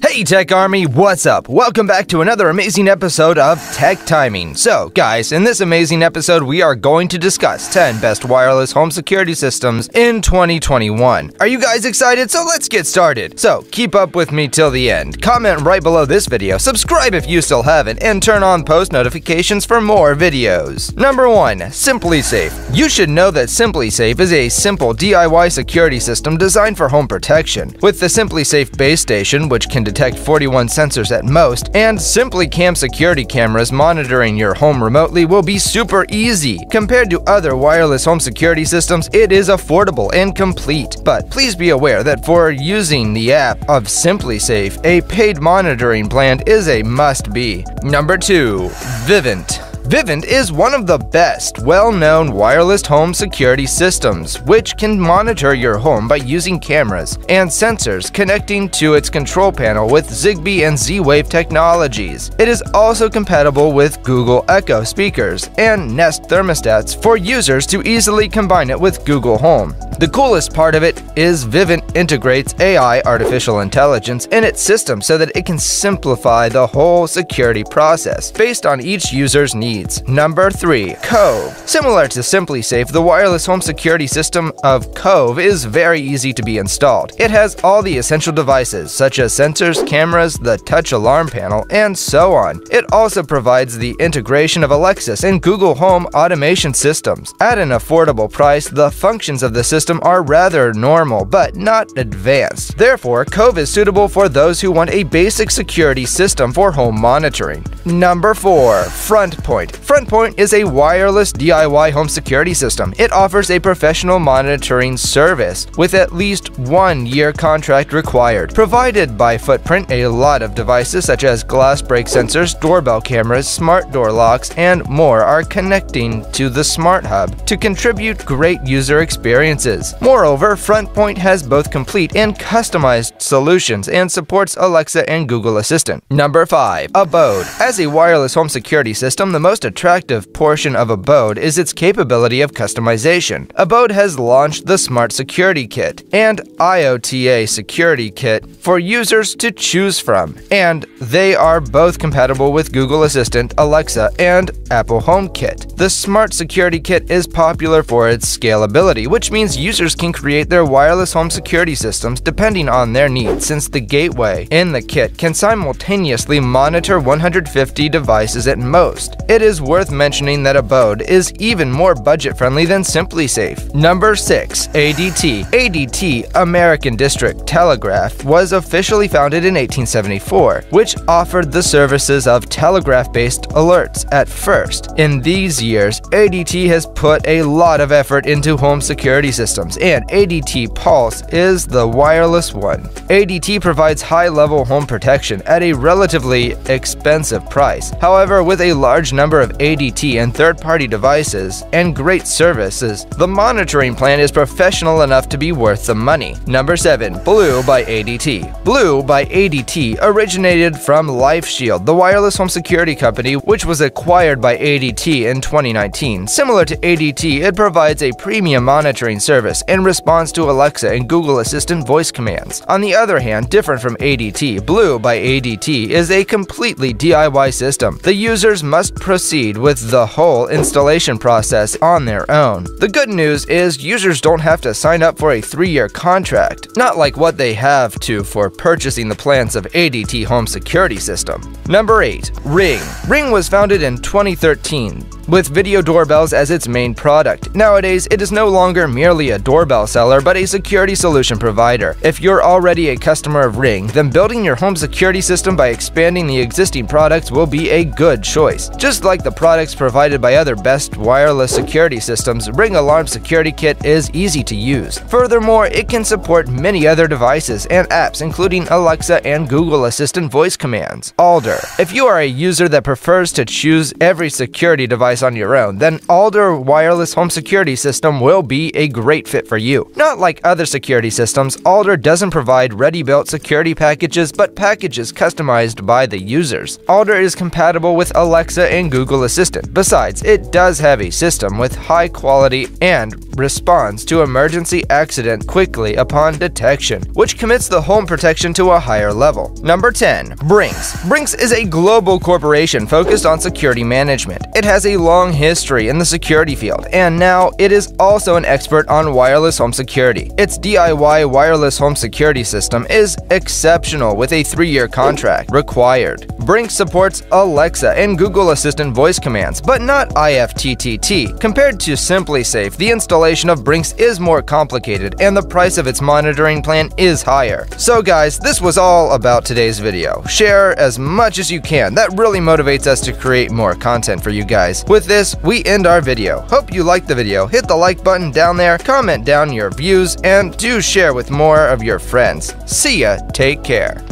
Hey Tech Army, what's up? Welcome back to another amazing episode of Tech Timing. So, guys, in this amazing episode, we are going to discuss 10 best wireless home security systems in 2021. Are you guys excited? So, let's get started. So, keep up with me till the end. Comment right below this video, subscribe if you still haven't, and turn on post notifications for more videos. Number 1. SimpliSafe. You should know that SimpliSafe is a simple DIY security system designed for home protection. With the SimpliSafe base station, which can detect 41 sensors at most, and SimpliCam security cameras monitoring your home remotely will be super easy. Compared to other wireless home security systems, it is affordable and complete. But please be aware that for using the app of SimpliSafe, a paid monitoring plan is a must-be. Number 2. Vivint Vivint is one of the best, well-known wireless home security systems, which can monitor your home by using cameras and sensors connecting to its control panel with Zigbee and Z-Wave technologies. It is also compatible with Google Echo speakers and Nest thermostats for users to easily combine it with Google Home. The coolest part of it is Vivint integrates AI artificial intelligence in its system so that it can simplify the whole security process based on each user's needs. Number 3. Cove Similar to SimpliSafe, the wireless home security system of Cove is very easy to be installed. It has all the essential devices such as sensors, cameras, the touch alarm panel, and so on. It also provides the integration of Alexa and Google Home automation systems. At an affordable price, the functions of the system are rather normal, but not advanced. Therefore, Cove is suitable for those who want a basic security system for home monitoring. Number 4. FrontPoint FrontPoint is a wireless DIY home security system. It offers a professional monitoring service with at least one year contract required. Provided by FrontPoint, a lot of devices such as glass break sensors, doorbell cameras, smart door locks, and more are connecting to the Smart Hub to contribute great user experiences. Moreover, FrontPoint has both complete and customized solutions and supports Alexa and Google Assistant. Number 5. Abode As a wireless home security system, the most attractive portion of Abode is its capability of customization. Abode has launched the Smart Security Kit and IOTA Security Kit for users to choose from, and they are both compatible with Google Assistant, Alexa, and Apple HomeKit. The Smart Security Kit is popular for its scalability, which means users can create their wireless home security systems depending on their needs since the gateway in the kit can simultaneously monitor 150 devices at most. It is worth mentioning that Abode is even more budget-friendly than SimpliSafe. Number 6. ADT ADT, American District Telegraph, was officially founded in 1874, which offered the services of telegraph-based alerts at first. In these years, ADT has put a lot of effort into home security systems systems, and ADT Pulse is the wireless one. ADT provides high-level home protection at a relatively expensive price. However, with a large number of ADT and third-party devices and great services, the monitoring plan is professional enough to be worth the money. Number 7. Blue by ADT Blue by ADT originated from LifeShield, the wireless home security company which was acquired by ADT in 2019. Similar to ADT, it provides a premium monitoring service in response to Alexa and Google Assistant voice commands. On the other hand, different from ADT, Blue by ADT is a completely DIY system. The users must proceed with the whole installation process on their own. The good news is users don't have to sign up for a three-year contract, not like what they have to for purchasing the plans of ADT Home Security System. Number 8. Ring Ring was founded in 2013 with video doorbells as its main product. Nowadays, it is no longer merely a doorbell seller, but a security solution provider. If you're already a customer of Ring, then building your home security system by expanding the existing products will be a good choice. Just like the products provided by other best wireless security systems, Ring Alarm Security Kit is easy to use. Furthermore, it can support many other devices and apps, including Alexa and Google Assistant voice commands. Alder. If you are a user that prefers to choose every security device on your own, then Alder Wireless Home Security System will be a great fit for you. Not like other security systems, Alder doesn't provide ready-built security packages, but packages customized by the users. Alder is compatible with Alexa and Google Assistant. Besides, it does have a system with high quality and responds to emergency accident quickly upon detection, which commits the home protection to a higher level. Number 10. Brinks. Brinks is a global corporation focused on security management. It has a long history in the security field, and now it is also an expert on wireless home security. Its DIY wireless home security system is exceptional with a three-year contract required. Brinks supports Alexa and Google Assistant voice commands, but not IFTTT. Compared to SimpliSafe, the installation of Brinks is more complicated and the price of its monitoring plan is higher. So guys, this was all about today's video. Share as much as you can, that really motivates us to create more content for you guys. With this, we end our video. Hope you liked the video, hit the like button down there, comment down your views, and do share with more of your friends. See ya, take care.